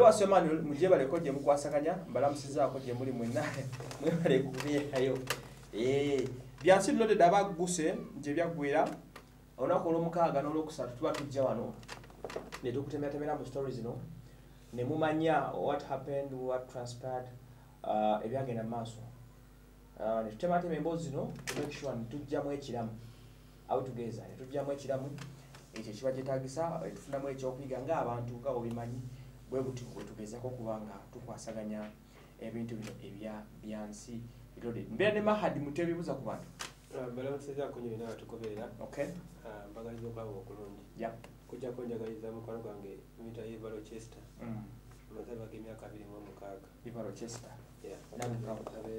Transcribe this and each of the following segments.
tebasomani mugye baleko gye mukwasaganya mbalamusizaako gye muli mwenna. Mwebale kubeerayo. Byansi loded abagguse gye byaggwera olunaku olwomukaaga n'olwokusatu tuba tujja wano. Ne tukutemeratemera mu story zino ne mumanya what happened what transpired uh, ebyagenda mu maaso. Uh, ne tutematema emboozi zino make sure ne tujjamu ekiramu. Awo tugeeza ne tujjamu ekiramu. Ekyo kiba kyetagisa eh, tufunamu ekyokuyiga ng'abantu nga obimanyi bwe buti bwe tugezako okuba nga tukwasaganya ebintu bino ebya byansi loaded. Mbeera ne mahadi mutebibuza ku bantu. Balamusizaako nyo nawe tugoberera okay. Ah, mbagaliza okulaba okulungi kujjako njagaliza mukwano gwange mita eva rochester. Mm. amazalwa g'emyaka abiri mu omukaaga Yeah.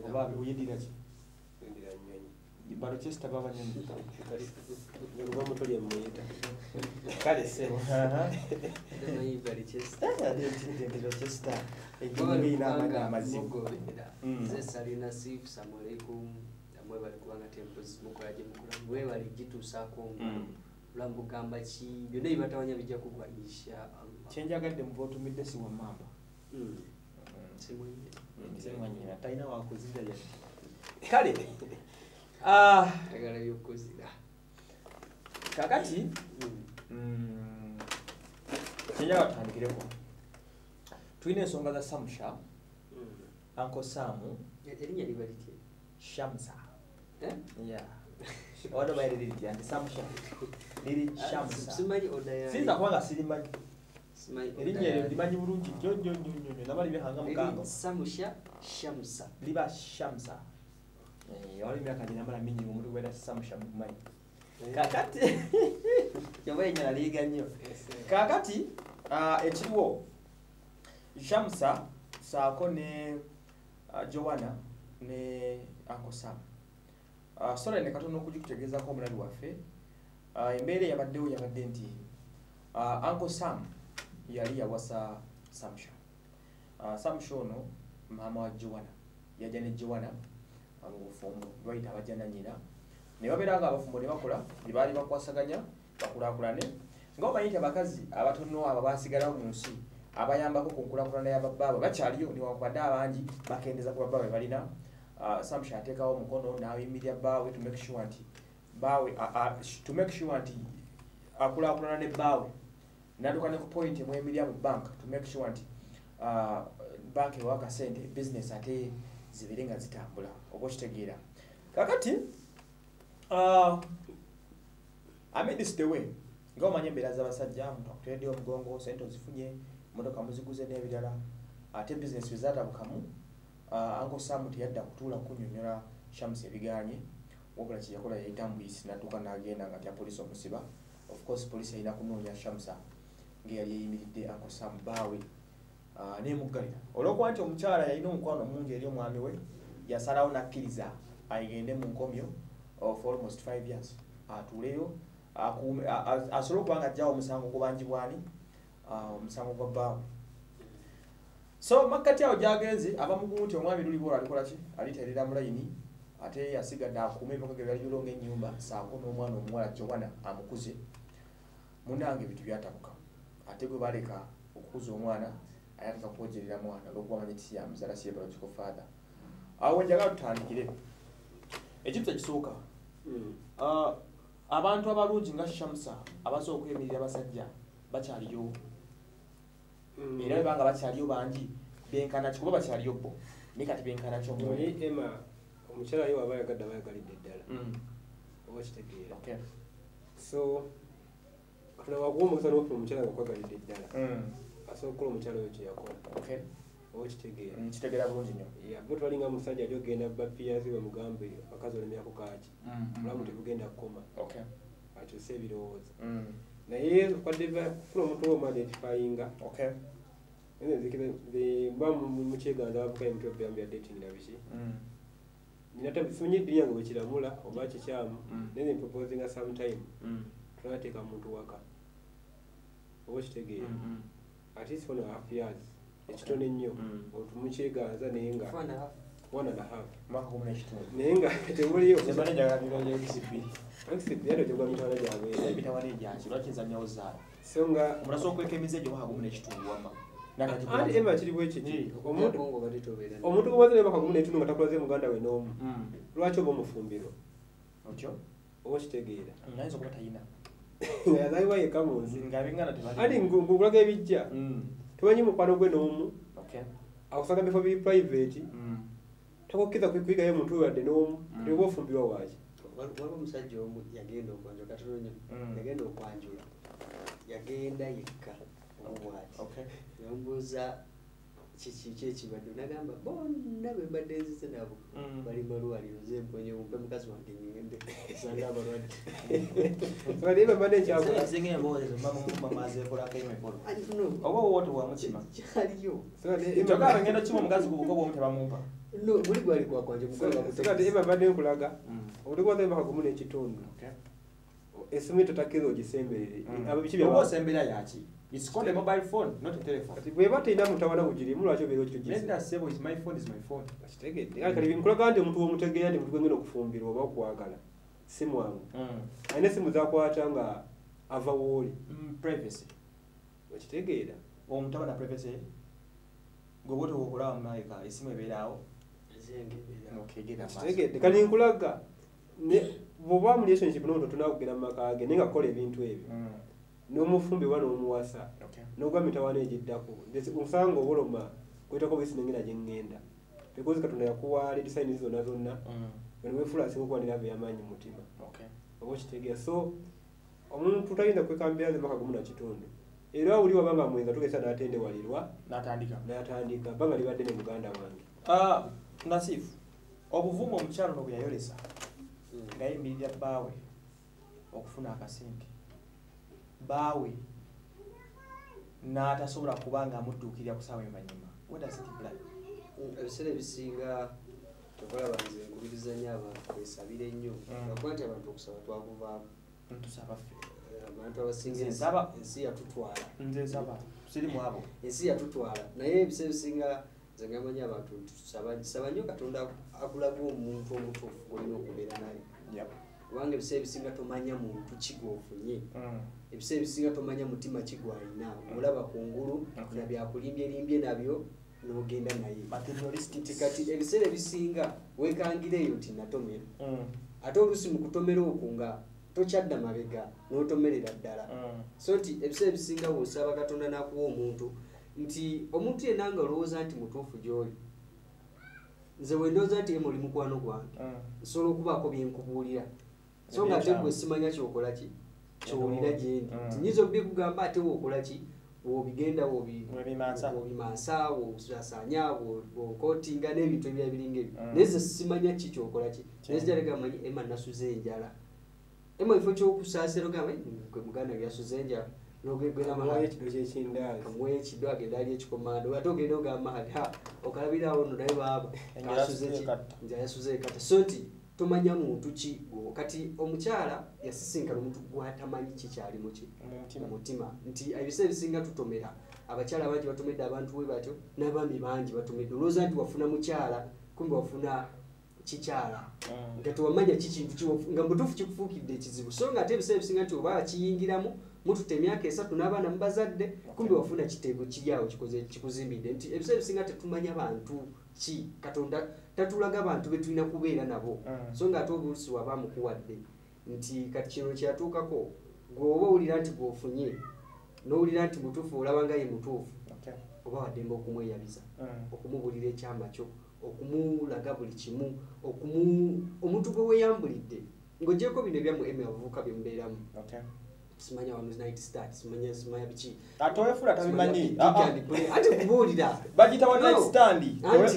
oba uyidira ki? ndira nnyonyi iva rochester babanyonyi luba mutolye muyita kale sebo enyonyi eyina amagana amazibu mugoberera Mm. nze salina sifu samualaikum amwe bali kubanga tempozi mukola gye mukula mwebali gituusaako bulamu bugamba ki byonna ebibatawanya bijja kugwa insha allah kyenjagadde muva otumidde si wamamba. Simwenye. semwanyina talina wakuzira ya. Kale kakati mm, kyenjagala tutandikireko tulina ensonga za samusha anko liba litye shamsa. Eh? yeah oba baire liri litya nti samusha liri Ah, yaani. siyinza kubanga sirimanyi erinnya eryo limanyi bulungi nnyo nnyo nnyo nnyo nnyo naba libihanga mukango shamusa liba shamsa. Eh, wali emyaka ginamala mingi omuntu gwera samusha mukumanyi kakati. Yoba enyala liyiga nnyo kakati ah, ekiriwo shamsa saako ne ah, joana ne uncle sam uh, sore ne katono okugikutegeezako omulali waffe embeera eyabaddewo yabadde nti uncle sam yali yawasa samsha uh, samsha. Ono maama wa joana yajja ne joana uh, mu bufumbo bayita abajja nanyina ne babeera nga abafumbo ne bakola bye baali bakwasaganya bakulaakulane. Nga omanyi nti abakazi abatono abo baasigalawo mu nsi abayambako ku nkulaakulana y'ababbaabwe bakyaliyo newankubadde abangi bakendeza ku babbaabwe balina. Uh, samsha ateekawo omukono n'ayimirira bbaawe to make sure nti a- to make sure nti akulaakulana ne bbaawe n'atuuka ne ku point emwemirira mu bank to make sure nti uh, bank ewa akasente business ate zibeere nga zitambula oba okitegeera. Kakati amidis the way nga omanya embeera z'abasajja omuntu akuteredde omugongo sente ozifunye motoka muziguze n'ebirala ate business bwe zaatabukamu uh, uncle sam teyadda kutuula kunnyonnyola shamus ebiganye wabula kyeyakola yayita mbuyisi natuuka n'agenda nga tya poliisi omusiba. Of course poliisi erina kunoonya shamusa ngeyali eyimiridde uncle sam baawe uh, nemuggalira olwokuba nti omukyala yalina omukwano mungi eri omwami we yasalawo nakkiriza agende mu nkomyo for almost five years. Atuuleyo asobole okuba nga ajjawo omusango gubanjibwani uh, omusango gwa bbaawe so makkati awo gyagenze abamugumu nti omwami luli bwola alikola ki? Aliterera mu layini ate yasigadde akuuma ebikoka ge byali bilonga ennyumba saako n'omwana omuwala jowana amukuze. Munange ebintu byatabuka. Ate gwe baleka okukuza omwana ayagala kwogerera mwana olwokuba manyi ti yamuzaala si biological father. Awo wenjagala tutandikire. Ekintu ekisooka Mm. uh, abantu abalungi nga shamusa abasobola okwemirira abasajja bakyaliyo. Mm. era bebanga bakyaliyo bangi benkana ki kuba bakyaliyo bo? Naye kati benkana ki oli ema omukyala yo aba yagadde aba yagalidde ddala. Mm, oba kitegeera. So katonda wakuwa omukisa nofuna omukyala nga kwagalidde ddala. Mm, asobola okukola omukyala oyo kyeyakola okay. oba kitegeera Mm, bulungi nnyo. Mutwalinga musajja ali ogenda bapiyazi bamugambe akazi olemyako kaaki. Obulamu tebugenda kukoma. Okay. akyuse ebirowoozo. Mm, naye okwadde kufuna omuntu womadentifyinga okay. mba mukyeganza bavuka emitwe byamu bya dating na biki? Mm, nyina simanyi eddiya nga bwekiramula oba kikyamu Mm. naye proposinga sometime. Mm, tunateeka muntu waka. Oba kitegeera mm, mm. at least one and a half years. Ekitono ennyo. Otumukyeganza naye nga Four and a half. one and a half. Naye nga temuliyo. So nga omuntu asobola okwekemiza egyo mwaka gumu n'ekitundu wama anti ema kiri bwe kiti? Ee. omuntu gwomaze nemaka gumu netundu nga takulaze muganda we n'omu Mm. lwaki oba omufumbiro otyo? Oba okitegeera yazaalibwa yekka mu nsi nga bingana tebali anti ngulaga ebijja Mm. temanyi mukwano gwe n'omu Okay. akusanga bifo biri private Mm. takukkiza kuyigayo muntu we wadde n'omu Mm. teba ofumbirwa waaki waliwo omusajja omu yagenda okwanjula katono nnyo Mm. yagenda okwanjula yagenda yekka omubwati Okay. namubuuza kiki kyekibadde nagamba bonna be mbadde nzize nabo Mm. bali malwaliro ze mponye mumpe mukazi wange ngende sanga abalwadde bambadde tebamumpa no muli gwali gwakwanje sikati eba mbadde nkulaga Mm. obutekwaza emaka gumu n'ekitundu esimu totakkiriza ogisemberere Mm. abo biki Oba byaba osembera yaki It's called a mobile phone, not a telephone. kati bweba terina mutawana gugirimu lwaki obeera okitogisa Let us say, well, my phone is my phone. kitegedde kati binkulaga nti omuntu womutegeera nti omuntu gwengenda okufumbirwa oba okwagala si mwangu Mm. alina esimu zakwata nga ava wooli Mm, privacy. okitegeera Omuntu aba na privacy. Gwe bw'ote okulaba mu malayika esimu ebeeraawo. Okay, genda maaso. kitegedde kati nkulaga ne- bw'oba mu relationship n'omuntu tunakugenda mu maka ge naye nga kola ebintu ebyo Mm. n'omufumbirwa n'omuwasa n'ogwa mitawaana egiddako oboloma kwetako bwesi nengenda gye ŋŋenda because katonda yakuwa leedisaini zonna zonna Mm. bano weefula asinga okuwanira abo ey'amaanyi mu mutima oba okitegeera so omuntu tayinza kwekambira ze maka gumu na kitundu era oli wabanga mwenza tugesa n'atendewalirwa N'atandika. bbanga libadde ne muganda wange Ah, Nasifu. Obuvumu omukyalo no bwe yayolesa nga yimirira bbaawe okufuna akasente. Bbaawe n'atasobola kuba ng'amudduukirira ku ssaawa envanyuma. What does it imply? ebiseera ebisinga tokolaba nze nkubiriza nnyo abantu besabire nnyo Mm. lwakuba nti abantu okusaba ffe. Eh, abantu abasinga ensi- yatutwala ensi yatutwala naye ebiseera ebisinga nze ngamanyi abantu nti tusaba saba nnyo katonda akulaga omuntu omutuufu gwolina okubeera naye. Kubanga ebiseera ebisinga tomanya muntu ki gwofunye Mm. ebiseera ebisinga tomanya mutima ki gwalina olaba kungulu na byakulimbye limbye nabyo n'ogenda naye nti kati ebiseera ebisinga wekangira eyo nti natomera Mm. ate oluusi mu kutomera okwo nga tokyadda mabega n'otomerera ddala Mm. so nti ebiseera ebisinga bw'osaba katonda n'akuwa omuntu nti omuntu yenna nga olowooza nti mutuufu gy'oli nze bwe ndowooza nti emu oli mukwano gwange Mm. nsobola okubaako byenkubuulira so nga Ebyekyamu. gwe simanya kyokola ki kyowulira gyendi Mm. nyinza obikugamba ate wokola ki bw'obigenda bw'obi- Bw'obimansa. bw'obimansa bw'osasaanya bw'o- bw'okootinga n'ebintu ebirala biringa ebyo Mm. naye ze simanya ki kyokola ki Kyama. naye zijalega manyi ema nasuze enjala ema ekifo ky'okusaasira ogamba gwe muganda byasuze enjala n'ogegera amuwayo ekido kyekindaazi kamuwe ekiddo agenda ali ekikomando ate ogenda ogamba ha okalabirawo no naye baaba ekatta. njala yasuze ekata so nti tomanya muntu ki? Gwo kati omukyala yasisinkana omuntu gwatamanyi kikyali muki Mu mutima. nti ebiseera ebisinga tutomera abakyala bangi batomedde abantu bwe batyo n'abaami bangi batomedde. Olowooza nti wafuna mukyala kumbe wafuna kikyala? Mm. nga tewamanya ki kintu ki wafu- nga mutuufu kikufuukidde ekizibu. So nga ate ebiseera ebisinga nti oba akiyingiramu mututa emyaka esatu n'abaana mubazadde kumbe wafuna kiteego kiri awo kikuzimbidde nti ebiseera ebisinga tetumanya bantu ki katonda tatulaga bantu be tulina kubeera nabo Mm. so nga ate oluusi waba amukuwadde nti kati kino kyatuukako gweoba owulira nti gwofunye n'owulira nti mutuufu olaba nga ye mutuufu Okay. oba waddembe okumweyabiza Mm. okumubuulira ekyama kyo okumulaga buli kimu okumu omuntu gwe weeyambulidde ng'ogyeko bino ebyamu eme abavubuka bye mubeeramu Okay. Simanya wa night start simanya simanya biki tabimanyi Simanya Ah, ah. play. ate kubuulira bagita one night No. stand.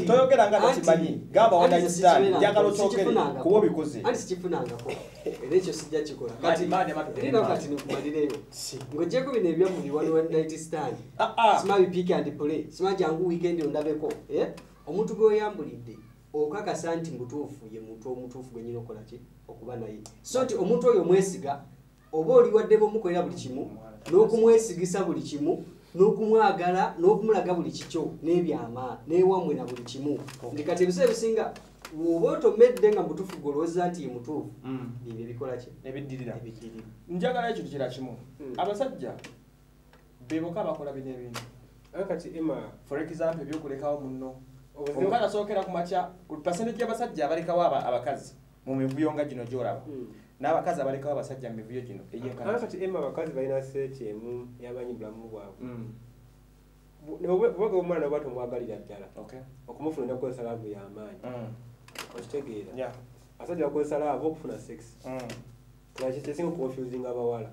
Toyogera nga anti- takimanyi gamba one anti night ze stand. sikifunangako, njagala okyogere sikifunangako. kuba obikoze anti sikifunangako era ekyo sijja kikola Mati, mati, mati, erina mati. kati nikumalirayo Si. ng'ogyeko bino ebyamu buli one night stand. Ah, ah. simabi pick and play. Sima jangu weekend ondabeko eh? omuntu gweoyambulidde okakasa nti mutuufu ye muntu omutuufu gwenyina okola ki? Okuba naye. So nti omuntu oyo omwesiga oba oliwaddemu omukolera buli kimu n'okumwesigisa buli kimu n'okumwagala n'okumulaga buli kikyo n'ebyama n'ewamwe na buli kimu. Nti kati ebiseera ebisinga bw'oba otomedde nga mutuufu gwolowooza nti ye mutuufu Mm. bibyo ebikola ki? Ebiddirira njagala ekintu kira kimu. Mm. abasajja beboka abakola bino ebintu. Kati Emma for example ebyokulekawo muno obuzibu- omukazi asookera ku makya ku percentage y'abasajja abalekawo aba- abakazi mu mivuyo nga gino gy'olaba. Mm. N'abakazi abalekawo abasajja mu mivuyo gino Aye ey'enkana kati Emma abakazi balina seeti emu y'amanyi bulamu bwabwe. Mm, bwega omwana nabwa tomwagalira ddala. Okay. okumufuna ojja kukozesa laavu y'amaanyi Mm, okitegeera yeah, abasajja bakozesa laavu okufuna sex. Mm, kyesinga okuconfusinga abawala.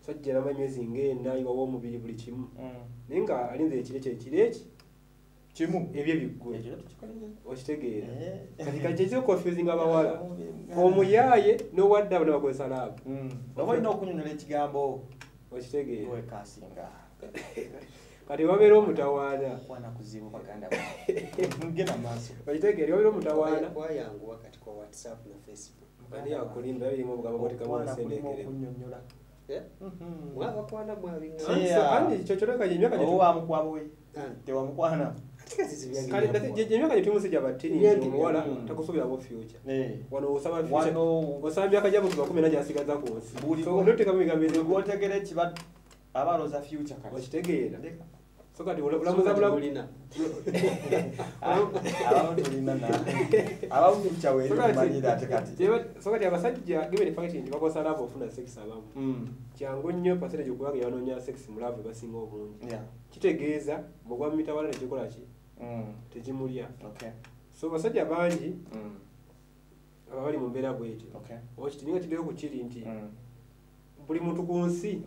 Sajja namanyi myezi ng'ena iwawo omubiri buli kimu. Naye nga alinza ekire kyekire eki kimu ebyo biggwe okitegeera Eh. kati kati kyesinga okuconfusinga abawala. omuyaaye n'owadde abo ne bakozesa laavu Mm, oba olina okunyonyola ekigambo okitegeera wekasinga kati wabeera omutawaana. Okitegeera wabeera omutawaana. Wayanguwa kati kwa whatsapp na facebook. Ani yakulimba birimu obugambo Eh? Mhm. mwabakwana mwabinga Si- Yeah. andi kyo kyoleka emyaka oba wamukwaba we. Tewamukwana kale emyaka gyetumusijja batini Emyaka omuwala Mm. takusuubiramu future Eh. wano osaba myaka gya muntu makumi ena gyasigaza ku nsi Buli- So, onotekamu bigambo buli ebyo gwotegera ekiba abalooza future kati okitegeera. so kati olamuza bulamu bulina abamu tulina na abamu future weeri tumanyire ate kati so kati abasajja given the fact nti bakosa laavu ofuna sex abamu kyangu nnyo percentage okubanga yabanoonya sex mu laavu ebasinga obungi kitegeeza mugwa mu mitawala nekikola ki Mm. tegimulya so basajja bangi ababali mu mbeera bwetyo Okay. okitininga kiddeyo ku kiri nti buli muntu ku nsi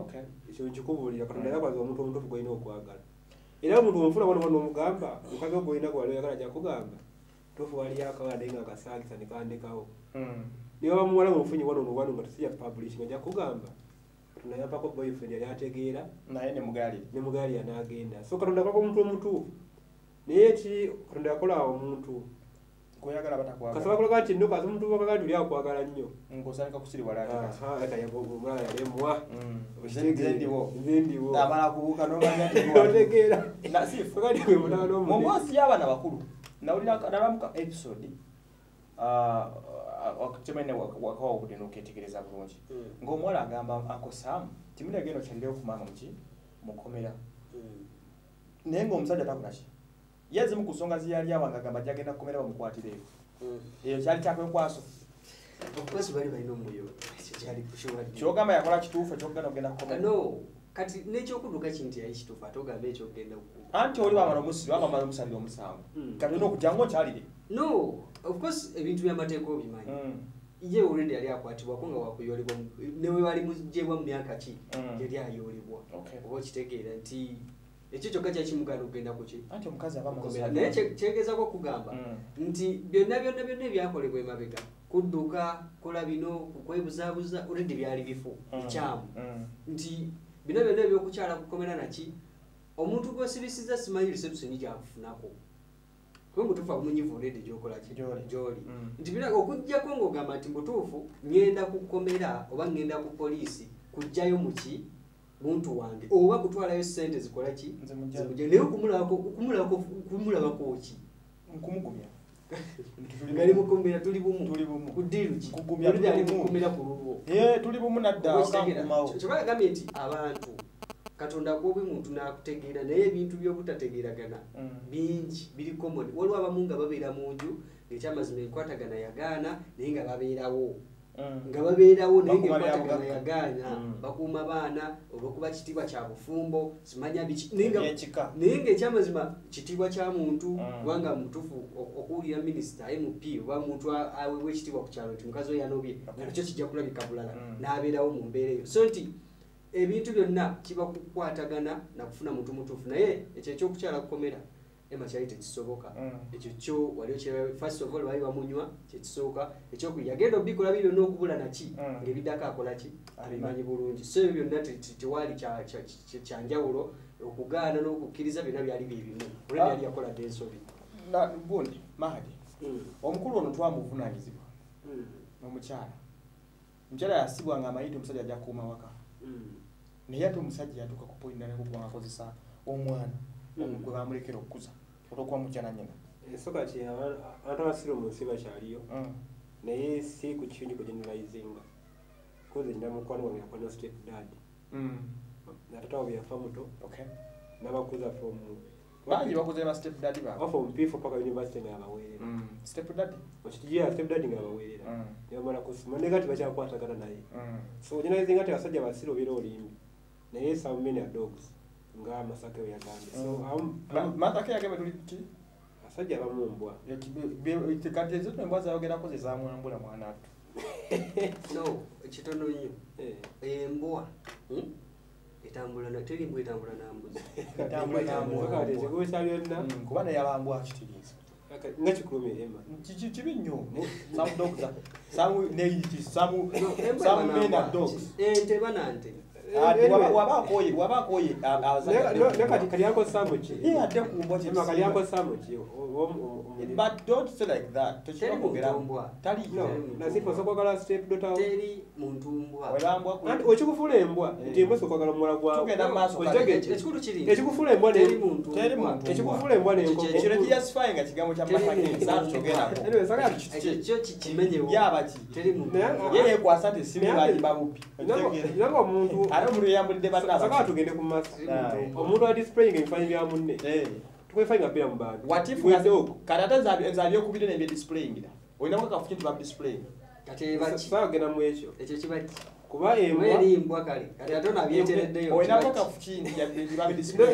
ekyo nkikubuulira katonda Mm. yakwaza omuntu omutuufu gwolina okwagala era omuntu omufuna wano wano omugamba mukazi ogwolina gwali oyagala gyakugamba tuufu wali akawala naye nga akasaagisa nekandekawo niba bamuwala mufunyi wano nowano nga tesija publish nga jakugamba katonda yampako boyfriend yali ategeera naye ne mugali ne mugaali yanagenda. So katonda akolako omuntu omutuufu. Naye ki katonda yakola omuntu kasaba batakwagala kulaga nti nno kazi omuntu wakaga nti oli akwagala nnyo. Nkosalika kusiriwala ate kati Aha, eka yago- omulala yalemwa Mm. Amala kubuuka nomanya tiwali otegeera. Nasifu Fakati gwe mutala n'omuliro. mu mboozi y'abaana bakulu nawulira nalamuka episode kyemene wakawa obudde n'oketegereza bulungi. Ng'omuwala agamba akosaamu timuli agenda okyalire okumaama muki mukomera naye ng'omusajja takolaki ye ezimu ku nsonga ziyali awanga agamba gyagenda kukomera bamukwatire. Eyo kyali kyakwekwaso okozi bali balina omwoyo kyogamba yakola kituufu ekyokugenda okugenda kukomera no kati n'ekyokuduka kinti yali kituufu ate ogambe ekyokugenda ku anti oli wamala omusiri wamala omusalira omusango Mm. kati olina okujja ngaokyalire no of course ebintu byamateeka obimanyi. Ye olready yali akwatibwako nga wakuyolebwa mu- newe wali mujebwa mu myaka ki? Mm. yali ayolebwa Okay. oba okitegeera nti ekyo kyokka kyakimugana okugenda kuki anti omukazi aba Kukomera. naye kye- kyegezako okugamba Mm. nti byonna byonna byonna ebyakolebwa emabega kudduka kola bino kwebuzaabuza olready byali bifu Mm. bikyamu Mm. nti bino byonna ebyokukyala kukomera naki omuntu gwosibisiza simanyi reception gyakufunako kuba mutuufu abumunyivu oledi gyokola ki Gy'oli. nti bina okugjako ng'ogamba nti mutuufu ngenda ku kkomera oba ngenda ku poliisi kujjayo muki muntu wange oba kutwalayo sente zikola ki? Nze mujja- Zimujja. naye okumulabako okumulabako kumulabako ki? Ngali mukomera tuli bumu. Ku ddiiru ki? Ali mukomera ku lulwo tuli bumu nadda akankumawo kyoba yagambye nti abantu katonda gwobi muntu nakutegeera naye ebintu byobutategeeragana Mm. bingi biri common. Waliwo abamu nga babeera mu nju ngaekyamazima enkwatagana yagaana naye nga babeerawo. Nga babeerawo naye byabugagga. yagaana Mm. bakuuma baana olwokuba kitiibwa kya bufumbo simanya biki naye ngaekyamazima kitiibwa kya muntu Mm. kubanga mutuufu o- okuwulira minisita mp oba muntu aweebwa ekitiibwa ku kyalo nti mukazi oyo yanobye nakyo kijja kulabika bulala Mm. n'abeerawo mu mbeera eyo so nti ebintu byonna kiba kukwatagana nakufuna muntu mutuufu naye ekyo ekyokukyala kukomera ema kyali tekisoboka. Mm. ekyo kyo kye first of all bali bamunywa kyekisooka ekyokubiri yagenda obikola biri byonna okubula naki Mm. ng'ebiddako akola ki? Alina. abimanyi bulungi. so ebyo byonna te- te- tewali kya- kya- kya- kyanjawulo okugaana n'okukkiriza byonna byali byebimu olwedi Ah. yali yakola dde ensobi Na- gundi mahadi. Omukulu ono twamuvunanyizibwa Mm. omukyala omukyala yasibwa nga amayite omusajja ajja kuuma waka Mm. naye ate omusajja yatuuka ku point nalekokubanga akozesa omwana Mm. gwe bamulekera okukuza olwokuba mujja nyina abantu nsi bakyaliyo. Mm. naye si ku kintu kugeneralizinga koze nyina mukwano wange yakwano state dad. Mm. natata wabe yafa muto. Okay. n'abakuza from bangi bakuze ba step daddy oba baabwe from p4 paka university nga abaweerera Mm, step okikigira step dadi nga abaweerera yamala kusoma naye kati bakyakwatagana naye. Mm. so generalizing ati abasajja basire obeera olimbi. Naye some men are dogs nga masaka we yagambye so abamu- Ma- abamu- matake yagambye tuli ki? Abasajja abamu mbwa. Kati ezo embwa zayogerako zezamwambula mwana atu no ekitono nnyo Eh. embwa etambula na teri mbwa etambula nambuzi Etambula Embwa na mbwa. etambula kati na mbwa. ekigulu kya byonna kuba neyabambwa kitiriiza nga kikuluma ema Ki- kibi nnyo some dogs some neiti some No, embwa some eba men nambwa. are dogs. Ente bana nte Ati Anyway, waba- wabakoye wabakoye a- abasajja ne- kati kalyanko samu ki Ye ate ku mbwa ema kalyanko kyekisinga. samu ki but don't say like that Teri tekirwa kwogera muntu mbwa. tali no nasifa osokwagala step dota teri muntu mbwa webambwa ku anti okikufuula embwa Eh. nti embwa sokwagala muwala gwawe Tugenda mu maaso kale. Okitegeera? ekikulu kiri ekikufuula embwa ekikufuula embwa nenkoko ekyo nekiyasifye nga kigambo kya Teri matake muntu saatu mbwa. kyogerako Anyway, sagala ekyo kyo kimenyewo yaba ki teri muntu Naye- mbwa. ye yekwasa nti simu Naye- bagiba bupi nanga omuntu ate omuntu yeyambulidde sakala bannaaba tugende ku maaso Aye. omuntu wa displaying ebifaanyi bya munne. Tukwefaanyi mpira mu bantu watifu With dog. kati ate nza- nza byokubire nebye displayingira olinamu akafuki nti babidisplaying kati eba ki? saagenda mu ekyo. Ekyo kiba ki? Kuba embwa. Eri mbwa kale. Kati ate onabyetereddeyo olinamu kiba ki? akafuki nti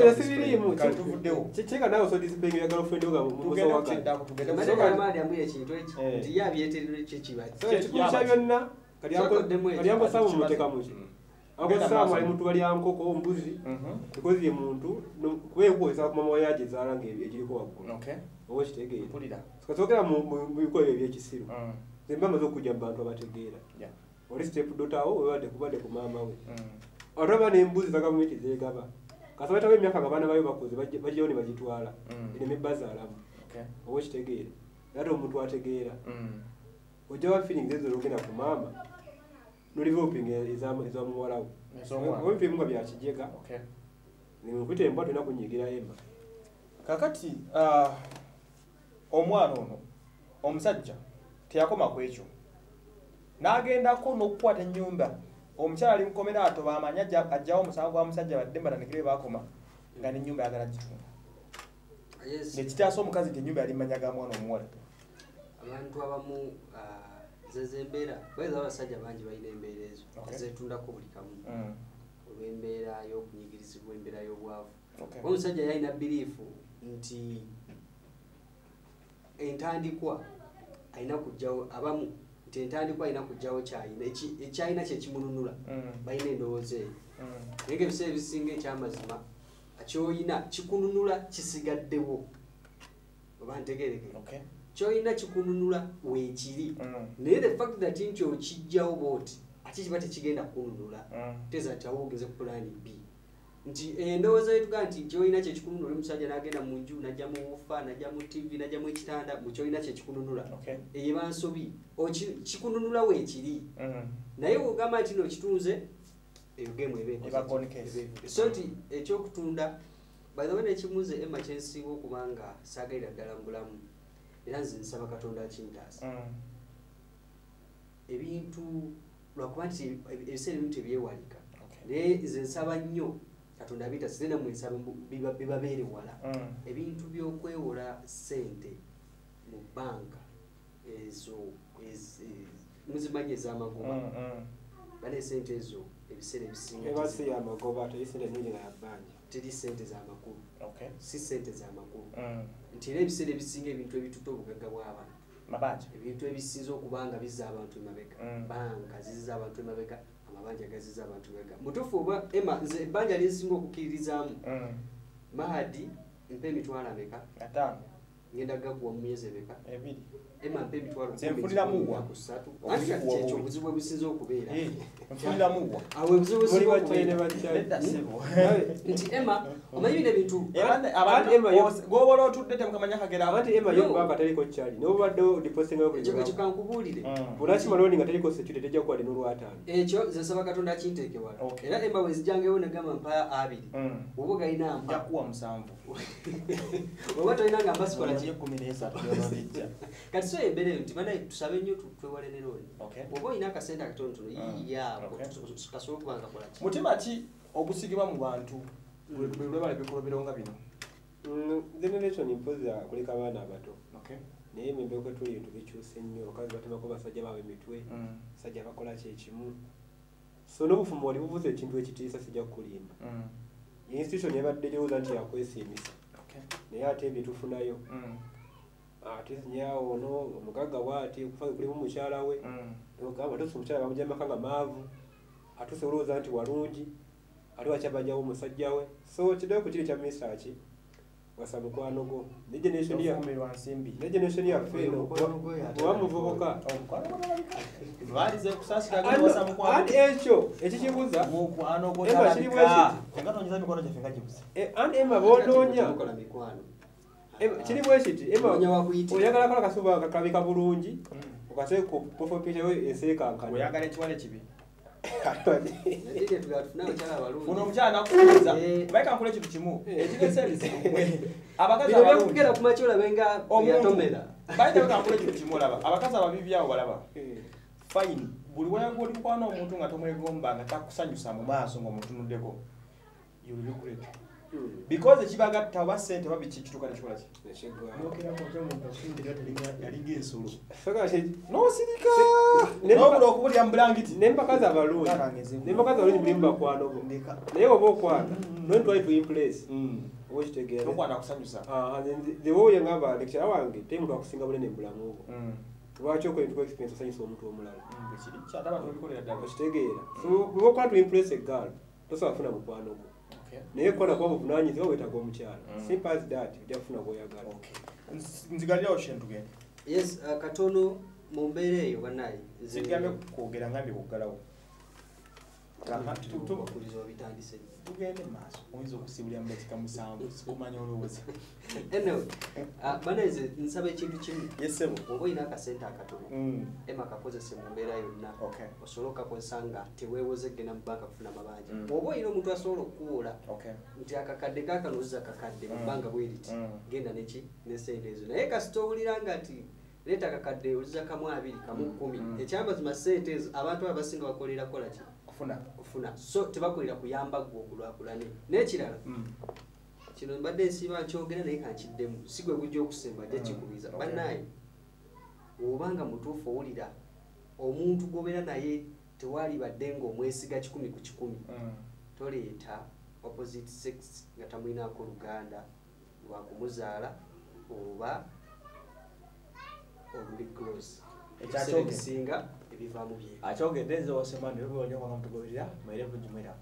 era sibiriimu kati tuvuddewo. kikeka nawe so displaying ya girlfriend nga tugenda musowaga okukiddako tugenda Mane kusooka- Kamali yambwiye ekintu eki Eh. nti ye abyeteredde kyo kiba ki? So ekikulu kya byonna Kyakoddemu ekyo. Mm. maaso. ali muntu balya nkoko mbuzi Mhm. because ye muntu kuba enkozesa ku mama yaje ezaala nga egiriko waggulu oba okitegeera mpulira kasookera mu ebyo ebyekisiru Mm. zemba amaze okujja mu bantu abategeera oli step dotawo webadde kubadde ku maama we Mm. ate oba n'embuzi za gavumenti zegaba kasa batawo emyaka nga baana bayo bakoze bajjayo ne bagitwala Mm. ereme bazaalamu oba okitegeera ate omuntu ategeera Mm. ojjawa feelings ezo ologenda ku maama nolivooping ezamuwalawo oba ebimu nga byakijega Okay. nkuyita embwa tulina kunyigira ema kakati ah, omwana ono omusajja teyakoma ku ekyo. N'agendako n'okukwata ennyumba. Omukyala ali mukomera ato bamanyi ajja- ajjawo omusango gwa musajja badde mbatanekere bakoma nga n'ennyumba yagala gitunda nekitaasa omukazi nti ennyumba yali mmanya ga mwana omuwala. Abantu abamu ah, zeze embeera bayinza abasajja bangi balina embeera ezo Okay. zetundako buli kamu Mm. olw'embeera y'okunyigirizibwa embeera y'obwavu omusajja yalina biriifu nti entandikwa alina kujjawo abamu nti entandikwa alina kujjawo kyalina Eki- ekyalina kyekimununula Mm. balina endowooza eyo Mm. naye nga ebiseera ebisinga ekyamazima kyoyina kikununula kisigaddewo oba ntegereke Okay. kyoyina kikununula weekiri Mm. naye the fact that nti okijjawo booti ate kiba tekigenda kukununula Mm. teeza nti awo ogeze ku pulaani b nti endowooza yetuga nti kyoyina kyekikununula oli musajja n'agenda mu nju najja mu wufa najja mu tv najja mu ekitanda mu kyoyina kyekikununula bansobi Oki- kikununula weekiri Mm. naye bwogamba nti no kitunze eyo gemu Eba gone case. so nti ekyokutunda bawe nekimuze ema kyensinga okuba nga saagalira ddala mu bulamu era nze nsaba katonda akintaasa. Mm. ebintu lwakuba nti ebiseera ebimu tebyewalika. Naye nze nsaba nnyo katonda abita sire namwe nsaba bibabeere wala. Mm. ebintu byokwewola ssente mu banka ezo ez- ez- muzimanyi ez'amagoba. Mm. Bane esente ezo ebiseera ebisinga eba si yamagoba teyisente nyingi nga yabbanja teri sente z'amakulu Okay. si sente z'amakulu Mm. nti era ebiseera ebisinga ebintu ebituta obugagga bw'abantu. Ebintu ebisinza okuba nga bizza abantu emabega. Mm. banka zizza abantu emabega amabanja gazizza abantu emabega. Mutuufu oba ema nze ebbanja lyensinga okukkiririzaamu. Mm. mahadi mpa emitwalo ameka ngenda gakuwa mu myezi emeka ebiri ema mpa emitwalo Nze nfuniramu wa? kusatu. Obuzibu obusinza okubeera awo obuzibu Oli obusinza bakyayine okubeera bakyayine Nedda ssebo. nti ema omanyi bino ebintu gobola otudde temukamanya kagera. Abati ema yo banka teriko kyali nobadde odiposinga ekyo ekyo kankubuulire Mm. bulakima loni nga teriko security tejja kuwadde n'olwataano ekyo nze nsaba katonda akinteeke wala. Okay. era emba bwe zijjangewo negamba mpa abiri Mm. oba galina mpa. Oba tolina nga mba sikola ki ekumi nesatu yonobijja kati so embeera eyo nti banaye tusabe nnyo twewale ne looni Okay. oba olina akasente akatonotono Mm. yiyaako Okay. kasobola okuba nga kola ki mutima ki ogusigibwa mu bantu lwebala ebikolobero nga bino Mm, generation mpoza kuleka abaana abato okay naye emembe kwe tuli ebintu bikyuse nnyo abakazi batemako basajja baabwe emitwe Mm. basajja bakola kyekimu so n'obufumo oli buvuza ekintu ekitiisa sijja kukulimba Mm. institution yabadde lyowooza nti yakwesiimisa okay naye ate embi tufunayo Mm. Ate nyawo ono omugagga bwati kufa kulimu mukyala we Mm. ogamba ate omukyala bamujamaka nga maavu atuse olowooza nti walungi ate wakyabajawo omusajja we? So kiddako kiri kya misaki wasa mukwano gwo. Ne generation yaffe eno oba muvubuka Andi- ekyo ekikibuza Emma, kiri bwe talabika kiti. fenga tonyiza mikono gyaffe nga gibuze. Eh, andi ema bonoonya Mukola mikwano. Em- kiri bwe kiti oyagala kola kasuba kakalabika bulungi okase ku profile picture we enseekankana oyagala abakyala abalungi. funo omukyala nakubuuza Eh. baika nkula ekintu kimu? Bino abalungi. byakugera ku makya olabe nga omuntu yatomera. baita bika nkula ekintu kimu olaba. Abakazi ababibi abo balaba. Eh, fine. Buli wayaga oli mukwana omuntu nga tomwegomba nga takusanyusa mu maaso ng'omutunuddeko you will regret because ekibagatta oba ssente oba biki kituuka nekikola ki? Ekiggwaawo. yokerako nti omuntu afundirwa yalinga ensolo? N'osirika! N'obula okubulya mu bulangiti nembakazi abalungi. Barangiza. nembakazi abalungi mulimu bakwano bo. Ndeka. Naye oba okwana Mm. Mm. oba okitegeera tokwana kusanyusa. Zewoye ngamba lekitala wange te muntu akusinga bunene mu bulamu bwo Mm. lwaki okola experience osanyusa omuntu omulala? Mm, okitegeera. Okola to impress egaal tosobola kufuna mukwano gwo. Naye kola kuba buvunanyizibwa wetaaga omukyala Mm. simple as that ojja kufuna gwoyagala Okay. Nz- nzigalirawo kye ntugende Yes, uh, katono mu mbeera eyo banaye. nze- zigambe kwogera ngambye kuggalawo tugende maaso oyinza okusibulira mu dakika musanvu sikumanya olowooza banaye nze nsaba ekintu kimu. Oba olina akasente akatono. Mm. ema kakozese mu mbeera yonna Okay. osobola okakozesa nga teweewoze genda mu banka kufuna mabanja Mm. oba olina omuntu asobola Okay. nti akakadde kakanoziza kakadde mu Mm. bbanga bweriti Mm. genda neki nesente ezo naye kasita owuliranga nti leeta akakadde oliza kamu abiri kamu Mm. kkumi Mm. ekyamazima sente ezo abantu abo abasinga bakolera kola ki kufuna okufuna so tebakolera kuyamba gwe okulwakulane n'ekirala Mm. kino mbadde nsiiba nkyogera naye kankiddemu si gwe gujja okusemba ajja Mm. kikubiriza Okay. bannaaye obanga mutuufu owulira omuntu gobeera naye tewali badde ng'omwesiga kikumi ku kikumi Mm. toleeta opposite sex nga tamwinaako luganda lwakumuzaala oba oluli close Ekyakyoge- ebiseera ebisinga ebivaamu bye akyogedde nze wasemani byobyonyokwanga mutugoberera mwere bujumwera